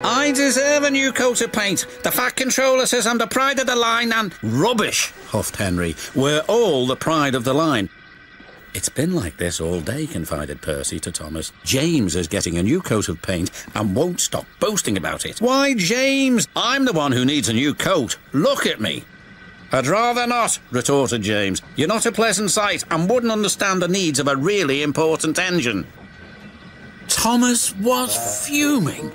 I deserve a new coat of paint. The Fat Controller says I'm the pride of the line and... Rubbish, huffed Henry. We're all the pride of the line. It's been like this all day, confided Percy to Thomas. James is getting a new coat of paint and won't stop boasting about it. Why, James? I'm the one who needs a new coat. Look at me. I'd rather not, retorted James. You're not a pleasant sight and wouldn't understand the needs of a really important engine. Thomas was fuming.